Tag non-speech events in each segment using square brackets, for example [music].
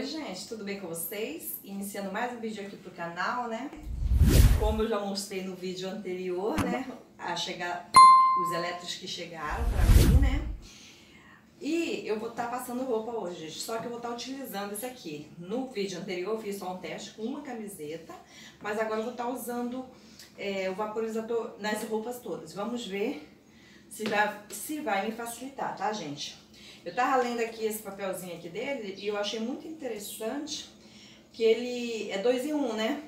Oi gente, tudo bem com vocês? Iniciando mais um vídeo aqui pro canal, né? Como eu já mostrei no vídeo anterior, né? A chegar, os elétricos que chegaram pra mim, né? E eu vou estar tá passando roupa hoje, gente. Só que eu vou estar tá utilizando esse aqui. No vídeo anterior eu fiz só um teste com uma camiseta, mas agora eu vou estar tá usando é, o vaporizador nas roupas todas. Vamos ver se vai, se vai me facilitar, tá, gente? Eu tava lendo aqui esse papelzinho aqui dele e eu achei muito interessante que ele é dois em um, né?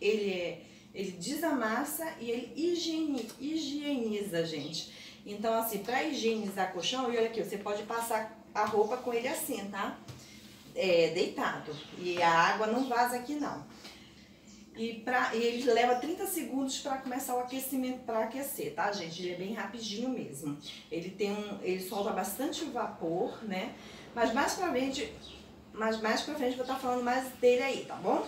Ele, ele desamassa e ele higieniza, higieniza gente. Então, assim, pra higienizar colchão, e olha aqui, você pode passar a roupa com ele assim, tá? É, deitado. E a água não vaza aqui, não. E, pra, e ele leva 30 segundos para começar o aquecimento, para aquecer, tá, gente? Ele é bem rapidinho mesmo. Ele tem um, ele solta bastante vapor, né? Mas mais pra frente, mas mais pra frente vou estar tá falando mais dele aí, tá bom?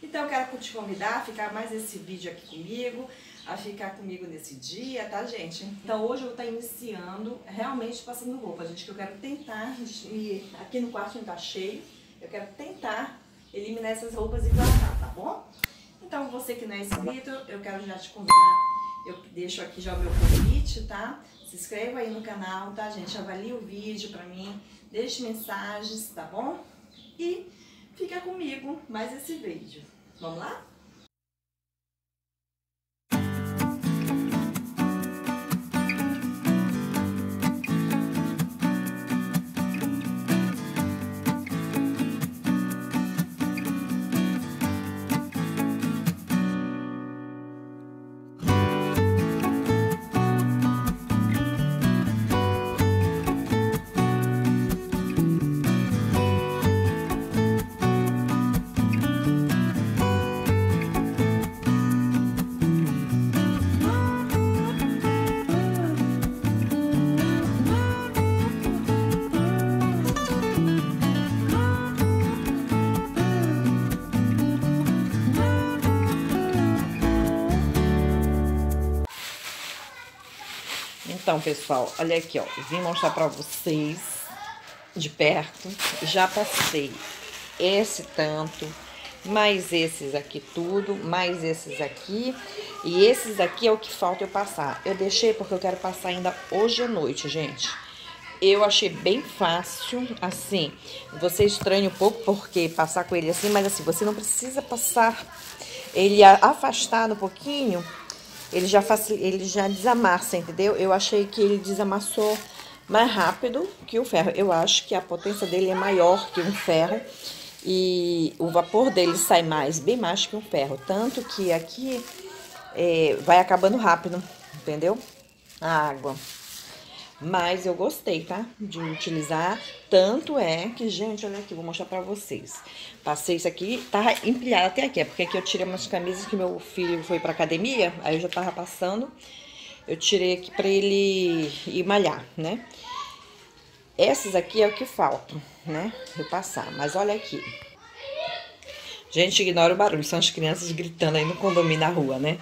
Então eu quero te convidar a ficar mais esse vídeo aqui comigo, a ficar comigo nesse dia, tá, gente? Então hoje eu vou estar tá iniciando realmente passando roupa, gente, que eu quero tentar, e aqui no quarto não tá cheio, eu quero tentar eliminar essas roupas e guardar, tá bom? Então, você que não é inscrito, eu quero já te convidar, eu deixo aqui já o meu convite, tá? Se inscreva aí no canal, tá, gente? Avalie o vídeo pra mim, deixe mensagens, tá bom? E fica comigo mais esse vídeo. Vamos lá? Então, pessoal, olha aqui, ó. Vim mostrar pra vocês de perto. Já passei esse tanto, mais esses aqui tudo, mais esses aqui. E esses aqui é o que falta eu passar. Eu deixei porque eu quero passar ainda hoje à noite, gente. Eu achei bem fácil, assim, você estranha um pouco porque passar com ele assim, mas assim, você não precisa passar ele afastado um pouquinho ele já, facil... ele já desamassa, entendeu? Eu achei que ele desamassou mais rápido que o ferro. Eu acho que a potência dele é maior que um ferro e o vapor dele sai mais, bem mais que um ferro. Tanto que aqui é, vai acabando rápido, entendeu? A água. Mas eu gostei, tá? De utilizar. Tanto é que, gente, olha aqui, vou mostrar pra vocês. Passei isso aqui, tava empilhado até aqui. É porque aqui eu tirei umas camisas que meu filho foi pra academia. Aí eu já tava passando. Eu tirei aqui pra ele ir malhar, né? Essas aqui é o que faltam, né? Eu passar. Mas olha aqui. Gente, ignora o barulho. São as crianças gritando aí no condomínio na rua, né?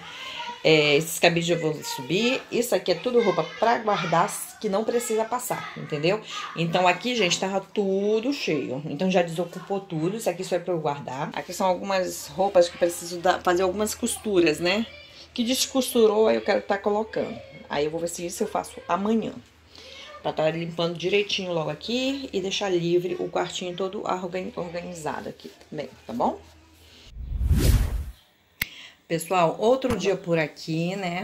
É, esses cabides eu vou subir. Isso aqui é tudo roupa pra guardar que não precisa passar, entendeu? Então aqui, gente, tava tudo cheio. Então já desocupou tudo. Isso aqui só é pra eu guardar. Aqui são algumas roupas que preciso dar, fazer algumas costuras, né? Que descosturou, aí eu quero estar tá colocando. Aí eu vou ver se isso eu faço amanhã. Pra estar tá limpando direitinho logo aqui e deixar livre o quartinho todo organizado aqui também, tá bom? Pessoal, outro dia por aqui, né?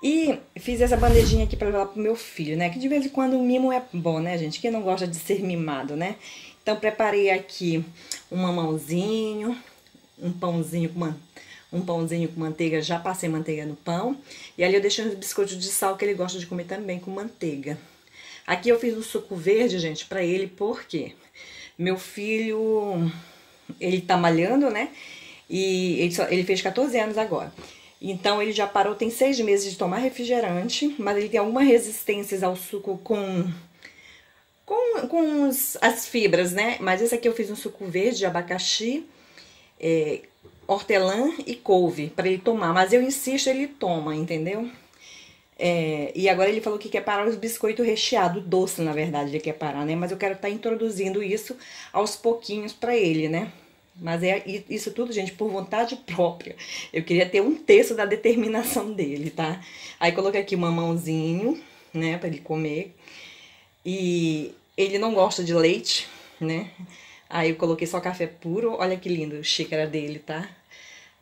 E fiz essa bandejinha aqui pra levar pro meu filho, né? Que de vez em quando o mimo é bom, né, gente? Quem não gosta de ser mimado, né? Então, preparei aqui um mamãozinho, um pãozinho com man... um pãozinho com manteiga. Já passei manteiga no pão. E ali eu deixei uns biscoitos de sal que ele gosta de comer também com manteiga. Aqui eu fiz o suco verde, gente, pra ele, porque meu filho, ele tá malhando, né? E ele, só, ele fez 14 anos agora. Então ele já parou, tem seis meses de tomar refrigerante, mas ele tem algumas resistências ao suco com com, com os, as fibras, né? Mas esse aqui eu fiz um suco verde de abacaxi, é, hortelã e couve para ele tomar. Mas eu insisto, ele toma, entendeu? É, e agora ele falou que quer parar os biscoitos recheados, doce, na verdade, ele quer parar, né? Mas eu quero estar tá introduzindo isso aos pouquinhos para ele, né? Mas é isso tudo, gente, por vontade própria. Eu queria ter um terço da determinação dele, tá? Aí coloquei aqui um mamãozinho, né, para ele comer. E ele não gosta de leite, né? Aí eu coloquei só café puro. Olha que lindo, xícara dele, tá?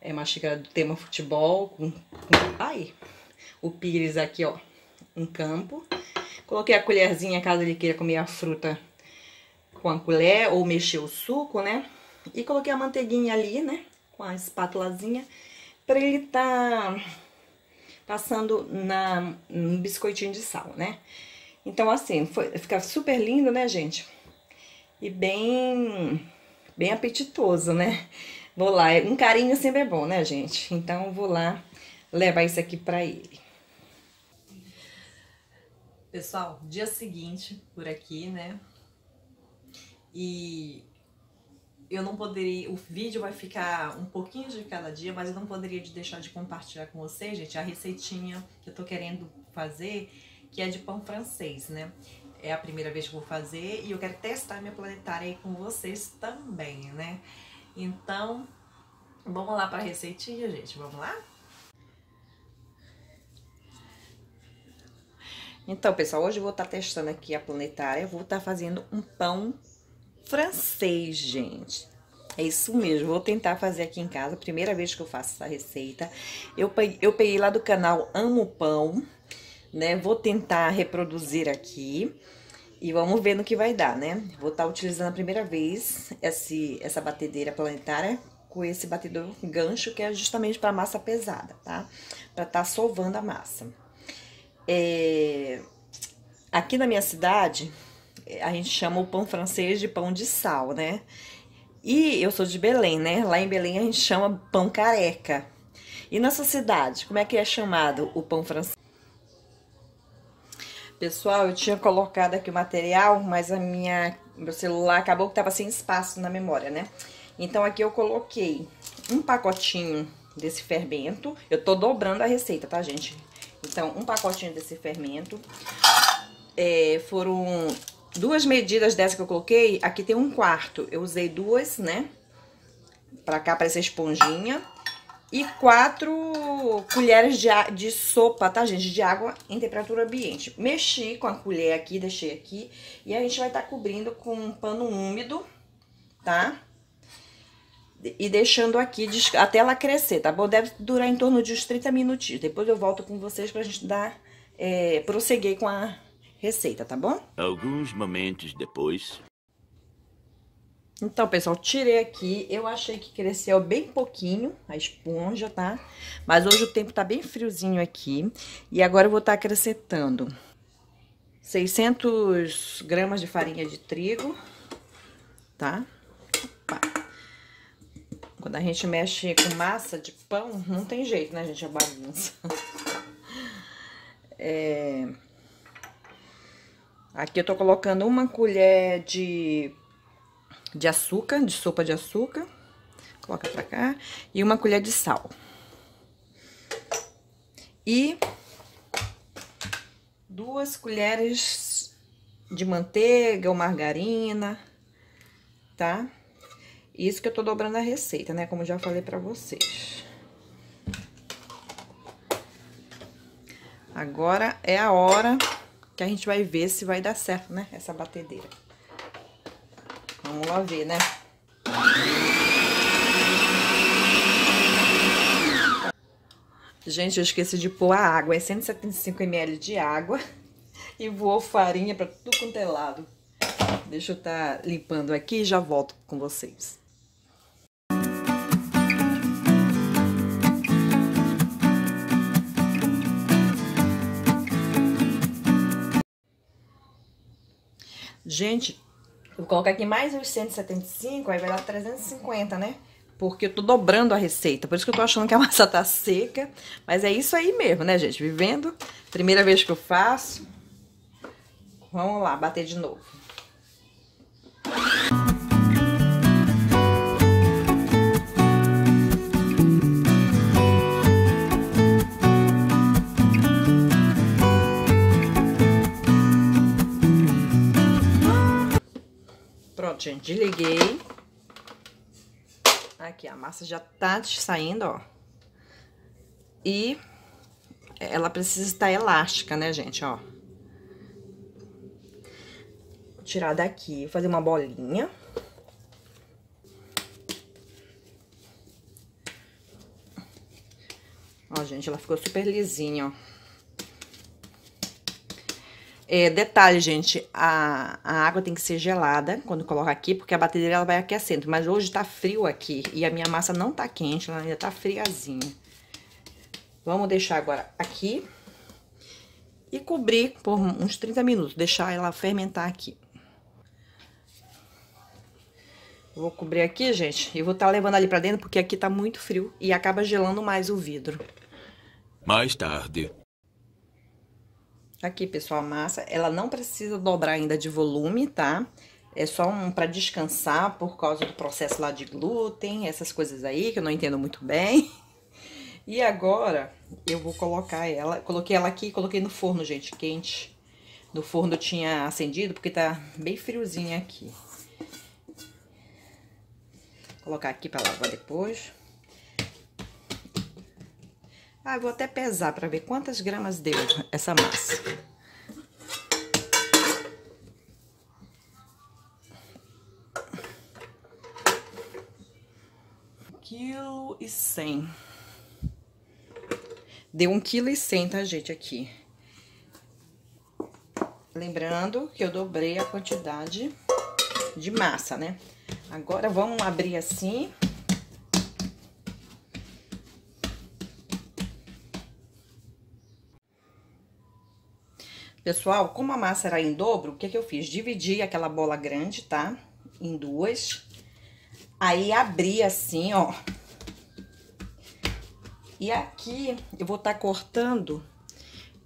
É uma xícara do tema futebol com, com ai, o pires aqui, ó, um campo. Coloquei a colherzinha caso ele queira comer a fruta com a colher ou mexer o suco, né? E coloquei a manteiguinha ali, né? Com a espátulazinha. Pra ele tá passando na, no biscoitinho de sal, né? Então, assim, foi, fica super lindo, né, gente? E bem, bem apetitoso, né? Vou lá, um carinho sempre é bom, né, gente? Então, vou lá levar isso aqui pra ele. Pessoal, dia seguinte por aqui, né? E eu não poderia, o vídeo vai ficar um pouquinho de cada dia, mas eu não poderia deixar de compartilhar com vocês, gente, a receitinha que eu tô querendo fazer, que é de pão francês, né? É a primeira vez que eu vou fazer e eu quero testar minha planetária aí com vocês também, né? Então, vamos lá para a receitinha, gente, vamos lá? Então, pessoal, hoje eu vou estar tá testando aqui a planetária, eu vou estar tá fazendo um pão francês, gente. É isso mesmo, vou tentar fazer aqui em casa, primeira vez que eu faço essa receita. Eu peguei, eu peguei lá do canal Amo Pão, né? Vou tentar reproduzir aqui e vamos ver no que vai dar, né? Vou estar utilizando a primeira vez esse, essa batedeira planetária com esse batedor gancho, que é justamente para massa pesada, tá? Para estar tá sovando a massa. É... Aqui na minha cidade, a gente chama o pão francês de pão de sal, né? E eu sou de Belém, né? Lá em Belém a gente chama pão careca. E na sua cidade, como é que é chamado o pão francês? Pessoal, eu tinha colocado aqui o material, mas a minha meu celular acabou que tava sem espaço na memória, né? Então aqui eu coloquei um pacotinho desse fermento. Eu tô dobrando a receita, tá, gente? Então, um pacotinho desse fermento. É, foram duas medidas dessa que eu coloquei, aqui tem um quarto. Eu usei duas, né? Pra cá, pra essa esponjinha. E quatro colheres de, de sopa, tá, gente? De água em temperatura ambiente. Mexi com a colher aqui, deixei aqui. E a gente vai estar tá cobrindo com um pano úmido, tá? E deixando aqui até ela crescer, tá bom? Deve durar em torno de uns 30 minutinhos. Depois eu volto com vocês pra gente dar, é, prosseguir com a receita, tá bom? Alguns momentos depois. Então, pessoal, tirei aqui. Eu achei que cresceu bem pouquinho a esponja, tá? Mas hoje o tempo tá bem friozinho aqui. E agora eu vou estar tá acrescentando 600 gramas de farinha de trigo, tá? Opa. Quando a gente mexe com massa de pão, não tem jeito, né, gente? [laughs] É bagunça. É... Aqui eu tô colocando uma colher de, de açúcar, de sopa de açúcar. Coloca pra cá. E uma colher de sal. E duas colheres de manteiga ou margarina, tá? Isso que eu tô dobrando a receita, né? Como já falei pra vocês. Agora é a hora que a gente vai ver se vai dar certo, né? Essa batedeira. Vamos lá ver, né? Gente, eu esqueci de pôr a água. É 175 ml de água. E voou farinha pra tudo quanto é lado. Deixa eu estar tá limpando aqui e já volto com vocês. Gente, vou colocar aqui mais uns 175, aí vai dar 350, né? Porque eu tô dobrando a receita, por isso que eu tô achando que a massa tá seca. Mas é isso aí mesmo, né, gente? Vivendo, primeira vez que eu faço. Vamos lá, bater de novo. Pronto, gente, desliguei. Aqui, a massa já tá saindo, ó. E ela precisa estar elástica, né, gente, ó. Vou tirar daqui, fazer uma bolinha. Ó, gente, ela ficou super lisinha, ó. É, detalhe, gente, a, a água tem que ser gelada quando coloca aqui, porque a batedeira ela vai aquecendo. Mas hoje tá frio aqui e a minha massa não tá quente, ela ainda tá friazinha. Vamos deixar agora aqui e cobrir por uns 30 minutos, deixar ela fermentar aqui. Vou cobrir aqui, gente, e vou estar tá levando ali pra dentro, porque aqui tá muito frio e acaba gelando mais o vidro. Mais tarde. Aqui, pessoal, a massa, ela não precisa dobrar ainda de volume, tá? É só um para descansar por causa do processo lá de glúten, essas coisas aí que eu não entendo muito bem. [laughs] E agora eu vou colocar ela, coloquei ela aqui, coloquei no forno, gente, quente. No forno eu tinha acendido porque tá bem friozinho aqui. Vou colocar aqui para lavar depois. Ah, vou até pesar para ver quantas gramas deu essa massa. Quilo e cem. Deu um quilo e cem, tá, gente, aqui. Lembrando que eu dobrei a quantidade de massa, né? Agora, vamos abrir assim Pessoal, como a massa era em dobro, o que que eu fiz? Dividi aquela bola grande, tá? Em duas. Aí, abri assim, ó. E aqui, eu vou estar tá cortando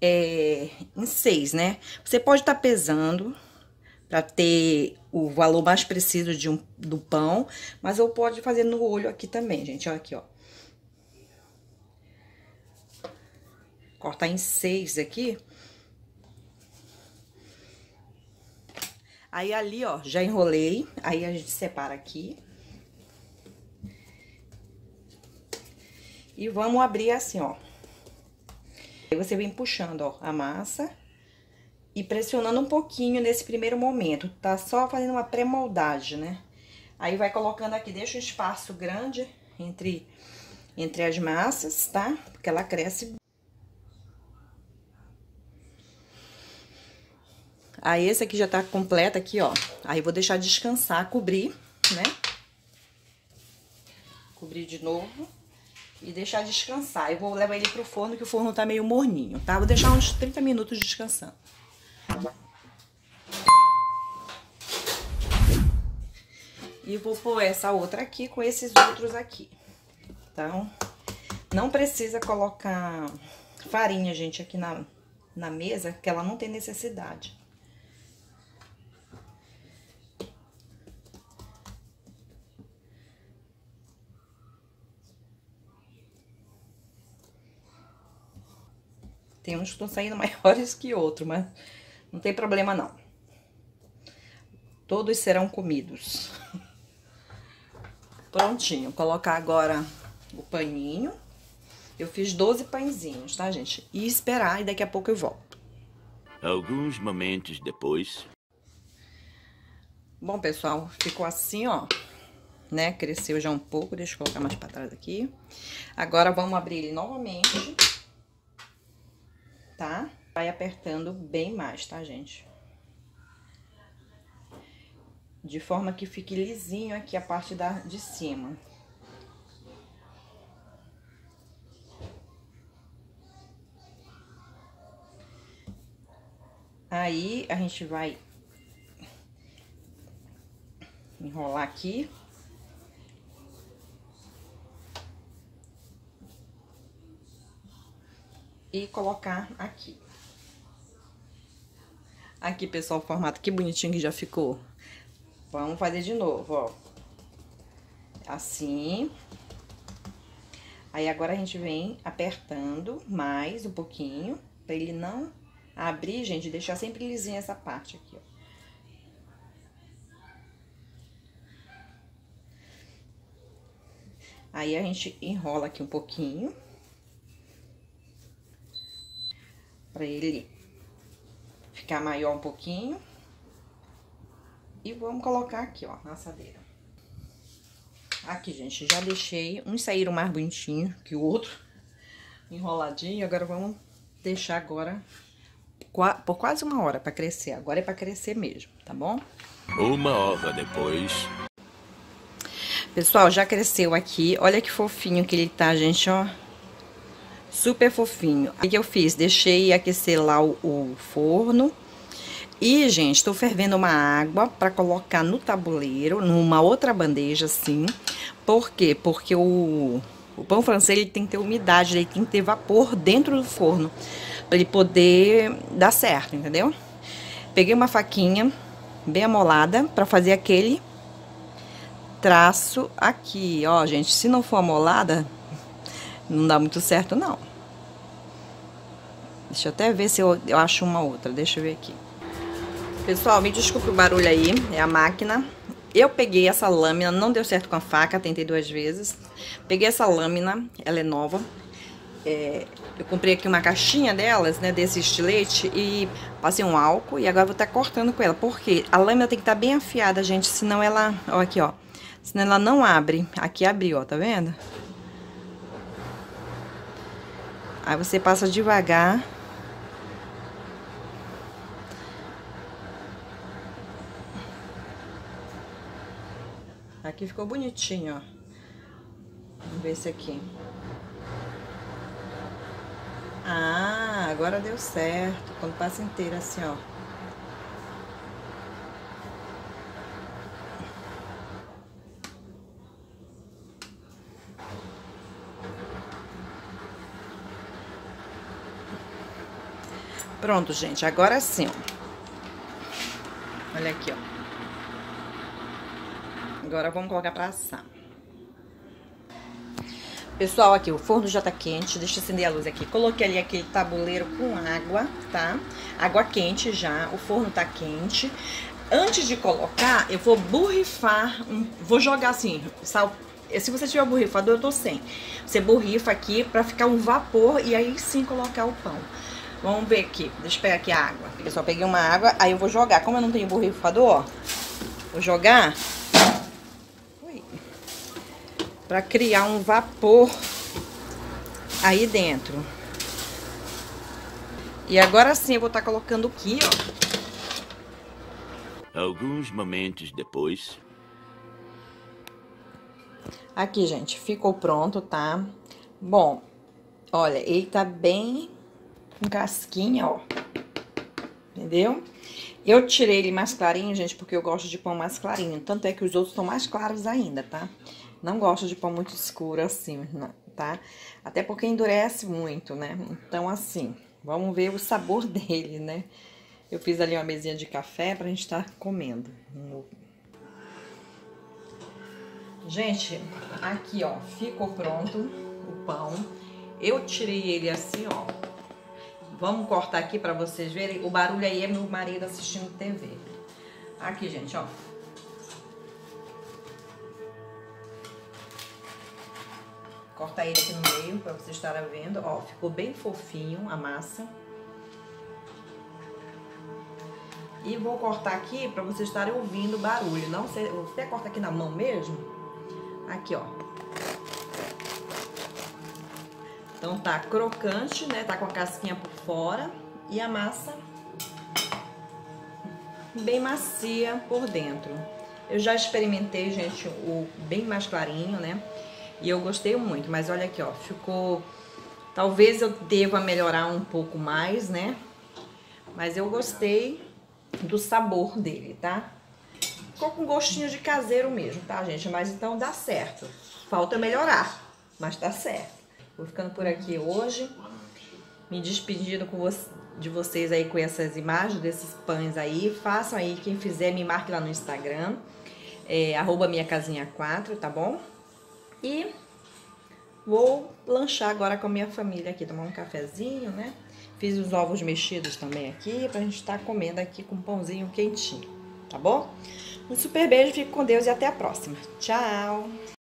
é, em seis, né? Você pode estar tá pesando para ter o valor mais preciso de um, do pão, mas eu pode fazer no olho aqui também, gente. Olha aqui, ó. Cortar em seis aqui. Aí, ali, ó, já enrolei. Aí, a gente separa aqui. E vamos abrir assim, ó. Aí, você vem puxando, ó, a massa. E pressionando um pouquinho nesse primeiro momento. Tá só fazendo uma pré-moldagem, né? Aí, vai colocando aqui, deixa um espaço grande entre, entre as massas, tá? Porque ela cresce Aí, esse aqui já tá completo aqui, ó. Aí, vou deixar descansar, cobrir, né? Cobrir de novo e deixar descansar. Eu vou levar ele pro forno, que o forno tá meio morninho, tá? Vou deixar uns 30 minutos descansando. E vou pôr essa outra aqui com esses outros aqui. Então, não precisa colocar farinha, gente, aqui na, na mesa, que ela não tem necessidade. Tem uns que estão saindo [laughs] maiores que outros, mas não tem problema não. Todos serão comidos. [laughs] Prontinho. Colocar agora o paninho. Eu fiz 12 pãezinhos, tá, gente? E esperar, e daqui a pouco eu volto. Alguns momentos depois. Bom, pessoal, ficou assim, ó. Né? Cresceu já um pouco. Deixa eu colocar mais pra trás aqui. Agora, vamos abrir ele novamente tá? Vai apertando bem mais, tá, gente? De forma que fique lisinho aqui a parte da, de cima. Aí, a gente vai enrolar aqui. e colocar aqui. Aqui, pessoal, o formato que bonitinho que já ficou. Vamos fazer de novo, ó. Assim. Aí, agora a gente vem apertando mais um pouquinho, pra ele não abrir, gente, deixar sempre lisinha essa parte aqui, ó. Aí, a gente enrola aqui um pouquinho. Pra ele ficar maior um pouquinho. E vamos colocar aqui, ó, na assadeira. Aqui, gente, já deixei. Uns saíram mais bonitinho que o outro. [laughs] Enroladinho. Agora vamos deixar agora por quase uma hora para crescer. Agora é para crescer mesmo, tá bom? Uma hora depois. Pessoal, já cresceu aqui. Olha que fofinho que ele tá, gente, ó. Super fofinho. O que eu fiz? Deixei aquecer lá o, o forno. E, gente, tô fervendo uma água para colocar no tabuleiro, numa outra bandeja, assim. Por quê? Porque o, o pão francês ele tem que ter umidade, ele tem que ter vapor dentro do forno. Pra ele poder dar certo, entendeu? Peguei uma faquinha bem amolada para fazer aquele traço aqui. Ó, gente, se não for amolada, não dá muito certo, não. Deixa eu até ver se eu, eu acho uma outra. Deixa eu ver aqui. Pessoal, me desculpe o barulho aí, é a máquina. Eu peguei essa lâmina, não deu certo com a faca, tentei duas vezes. Peguei essa lâmina, ela é nova. É, eu comprei aqui uma caixinha delas, né, desse estilete, e passei um álcool e agora vou estar tá cortando com ela. Por quê? A lâmina tem que estar tá bem afiada, gente, senão ela... Ó, aqui, ó. Senão ela não abre. Aqui abriu, ó, tá vendo? Aí você passa devagar. Aqui ficou bonitinho, ó. Vamos ver esse aqui. Ah, agora deu certo. Quando passa inteiro assim, ó. Pronto, gente. Agora sim, ó. Olha aqui, ó. Agora vamos colocar pra assar. Pessoal, aqui o forno já tá quente, deixa eu acender a luz aqui. Coloquei ali aquele tabuleiro com água, tá? Água quente já, o forno tá quente. Antes de colocar, eu vou borrifar, um, vou jogar assim, sal, se você tiver borrifador, eu tô sem. Você borrifa aqui pra ficar um vapor e aí sim colocar o pão. Vamos ver aqui, deixa eu pegar aqui a água. Só peguei uma água, aí eu vou jogar. Como eu não tenho borrifador, ó, vou jogar para criar um vapor aí dentro. E agora sim eu vou estar tá colocando aqui, ó. Alguns momentos depois. Aqui, gente, ficou pronto, tá? Bom, olha, ele tá bem com casquinha, ó. Entendeu? Eu tirei ele mais clarinho, gente, porque eu gosto de pão mais clarinho. Tanto é que os outros estão mais claros ainda, tá? Não gosto de pão muito escuro assim, tá? Até porque endurece muito, né? Então, assim, vamos ver o sabor [laughs] dele, né? Eu fiz ali uma mesinha de café pra gente estar tá comendo. Gente, aqui, ó, ficou pronto o pão. Eu tirei ele assim, ó. Vamos cortar aqui pra vocês verem. O barulho aí é meu marido assistindo TV. Aqui, gente, ó. Cortar ele aqui no meio para vocês estarem vendo. Ó, ficou bem fofinho a massa. E vou cortar aqui para vocês estarem ouvindo o barulho. Não sei, você corta aqui na mão mesmo. Aqui, ó. Então tá crocante, né? Tá com a casquinha por fora e a massa bem macia por dentro. Eu já experimentei, gente, o bem mais clarinho, né? E eu gostei muito, mas olha aqui, ó, ficou... Talvez eu deva melhorar um pouco mais, né? Mas eu gostei do sabor dele, tá? Ficou com gostinho de caseiro mesmo, tá, gente? Mas então dá certo. Falta melhorar, mas tá certo. Vou ficando por aqui hoje. Me despedindo com vo de vocês aí com essas imagens desses pães aí. Façam aí, quem fizer, me marque lá no Instagram. É, arroba minha casinha 4, tá bom? E vou lanchar agora com a minha família aqui, tomar um cafezinho, né? Fiz os ovos mexidos também aqui, pra gente estar tá comendo aqui com um pãozinho quentinho, tá bom? Um super beijo, fique com Deus e até a próxima. Tchau!